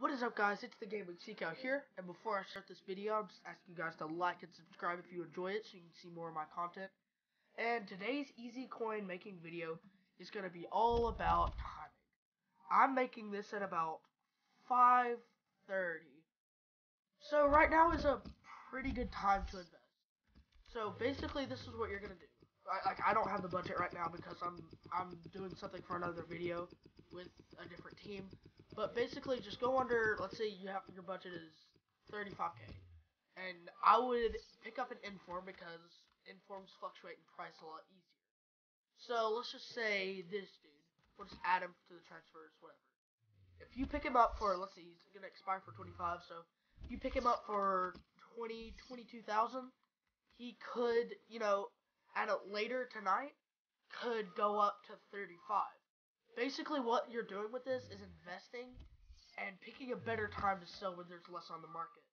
What is up guys, it's the Gaming Sea Cow here, and before I start this video, I'm just asking you guys to like and subscribe if you enjoy it so you can see more of my content. And today's easy coin making video is going to be all about timing. I'm making this at about 5.30. So right now is a pretty good time to invest. So basically this is what you're going to do. I, like I don't have the budget right now because I'm I'm doing something for another video with a different team. But basically, just go under. Let's say you have your budget is 35k, and I would pick up an inform because informs fluctuate in price a lot easier. So let's just say this dude. We'll just add him to the transfers, whatever. If you pick him up for, let's see, he's gonna expire for 25. So if you pick him up for 20, 22,000, he could, you know, at a later tonight, could go up to 35 basically what you're doing with this is investing and picking a better time to sell when there's less on the market.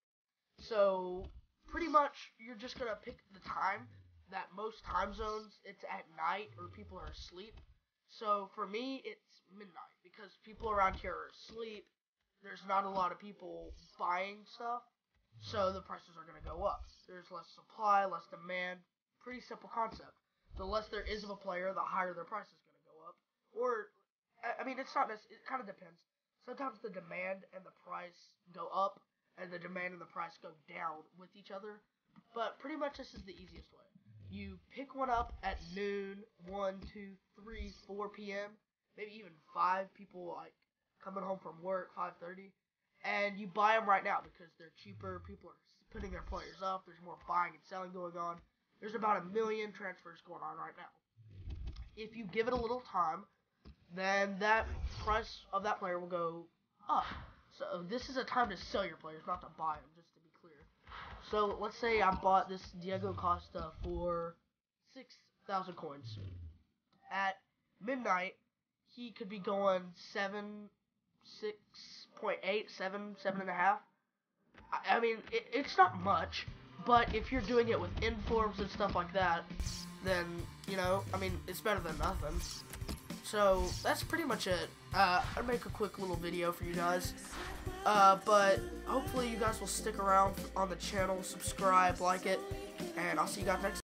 So pretty much you're just gonna pick the time that most time zones it's at night or people are asleep. So for me it's midnight because people around here are asleep. There's not a lot of people buying stuff, so the prices are gonna go up. There's less supply, less demand. Pretty simple concept. The less there is of a player, the higher their price is gonna go up. Or I mean, it's not. This it kind of depends. Sometimes the demand and the price go up, and the demand and the price go down with each other. But pretty much this is the easiest way. You pick one up at noon, 1, 2, 3, 4 p.m., maybe even 5 people like coming home from work, 5:30, and you buy them right now because they're cheaper. People are putting their players up. There's more buying and selling going on. There's about a million transfers going on right now. If you give it a little time, then that price of that player will go up. So this is a time to sell your players, not to buy them, just to be clear. So let's say I bought this Diego Costa for 6,000 coins. At midnight, he could be going 7, 6.8, 7, 7.5. I, I mean, it, it's not much, but if you're doing it with informs and stuff like that, then, you know, I mean, it's better than nothing. So that's pretty much it. Uh, I'd make a quick little video for you guys. Uh, but hopefully you guys will stick around on the channel, subscribe, like it, and I'll see you guys next time.